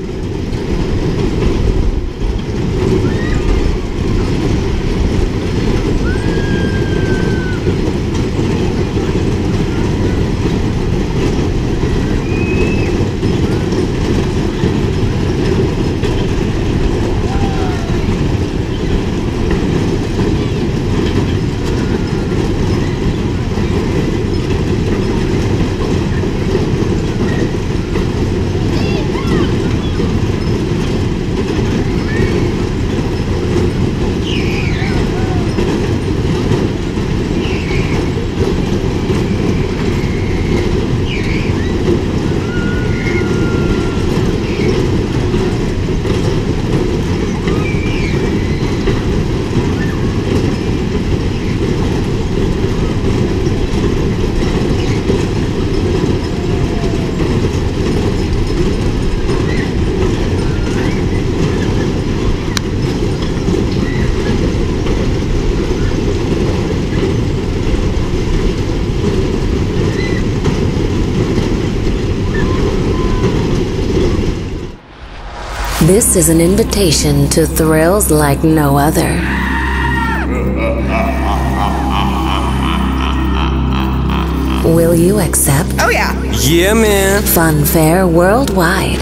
you This is an invitation to thrills like no other. Will you accept? Oh, yeah. Yeah, man. Funfair worldwide.